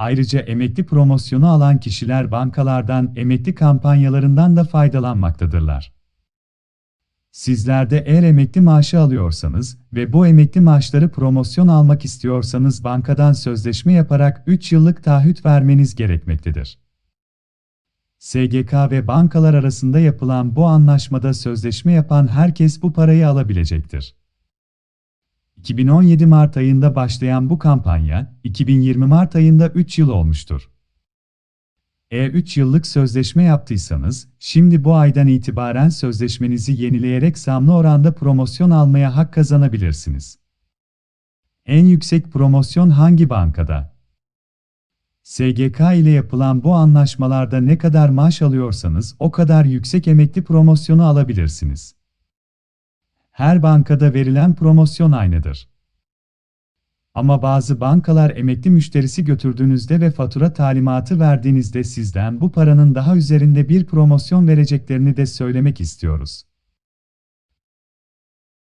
Ayrıca emekli promosyonu alan kişiler bankalardan emekli kampanyalarından da faydalanmaktadırlar. Sizler de eğer emekli maaşı alıyorsanız ve bu emekli maaşları promosyon almak istiyorsanız bankadan sözleşme yaparak 3 yıllık taahhüt vermeniz gerekmektedir. SGK ve bankalar arasında yapılan bu anlaşmada sözleşme yapan herkes bu parayı alabilecektir. 2017 Mart ayında başlayan bu kampanya, 2020 Mart ayında 3 yıl olmuştur. Eğer 3 yıllık sözleşme yaptıysanız, şimdi bu aydan itibaren sözleşmenizi yenileyerek zamlı oranda promosyon almaya hak kazanabilirsiniz. En yüksek promosyon hangi bankada? SGK ile yapılan bu anlaşmalarda ne kadar maaş alıyorsanız o kadar yüksek emekli promosyonu alabilirsiniz. Her bankada verilen promosyon aynıdır. Ama bazı bankalar emekli müşterisi götürdüğünüzde ve fatura talimatı verdiğinizde sizden bu paranın daha üzerinde bir promosyon vereceklerini de söylemek istiyoruz.